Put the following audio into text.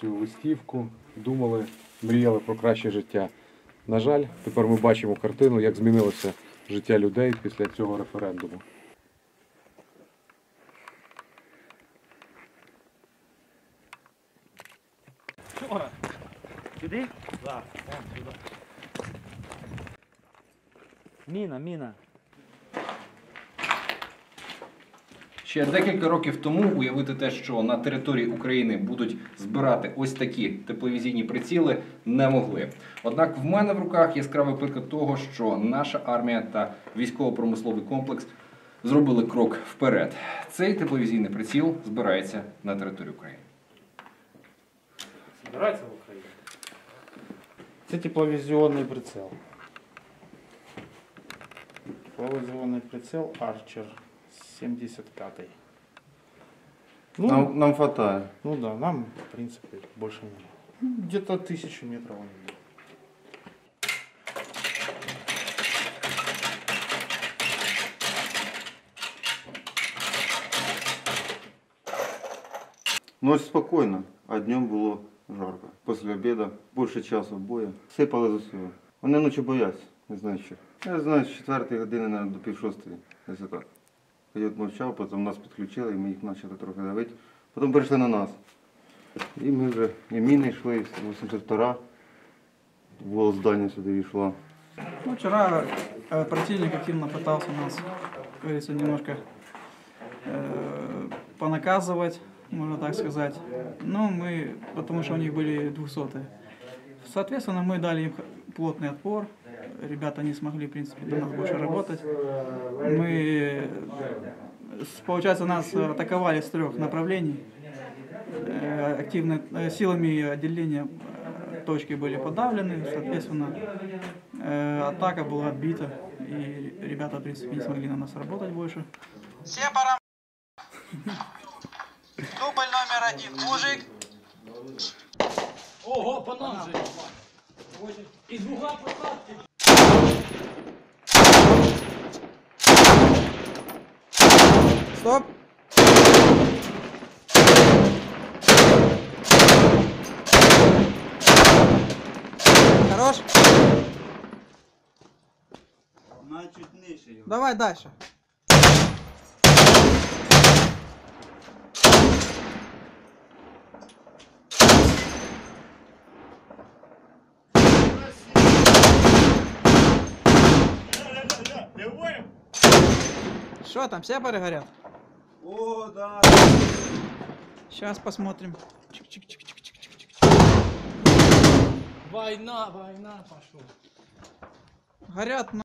цю листівку, думали, мріяли про краще життя. На жаль, тепер ми бачимо картину, як змінилося життя людей після цього референдуму. Сюди? Так, сюди. Міна, міна. Ще декілька років тому уявити те, що на території України будуть збирати ось такі тепловізійні приціли, не могли. Однак в мене в руках яскравий приклад того, що наша армія та військово-промисловий комплекс зробили крок вперед. Цей тепловізійний приціл збирається на території України. Збирається в Україні. Це тепловізіонний прицел. Тепловізіонний прицел Archer 75. Ну, Нам, нам хватает. ну да, нам, в принципе, больше не надо. Ну, Где-то тысячу метров он идет. Ночь спокойно, а днем було жарко. Після обіду більше часу боя. Сипали з усього. Вони ночі бояться, не знаю що. Я знаю, з 4 години наверное, до пів шостої. Десь отак. Койот мовчав, потім нас підключили, і ми їх почали трохи давити. Потім перейшли на нас. І ми вже і міни йшли, 82 волос здання сюди йшла. Ну, вчера э, противник активно пытался нас, как говорится, немножко э, понаказывать, можно так сказать. Но мы, потому что у них были двухсотые. Соответственно, мы дали им х- плотный отпор. Ребята не смогли, в принципе, на нас больше работать. Мы, э, получается, нас атаковали с трех направлений. Э, Активно э, силами отделения э, точки были подавлены, соответственно, Э, атака была отбита, и ребята, в принципе, не смогли на нас работать больше. Всем пора. Дубль номер один. Мужик. Ого, по нам же. Із вугла посадки. Стоп! Хорош? Давай дальше. Что там, все горят? Да! Сейчас посмотрим. Війна, війна пошла. Горят на.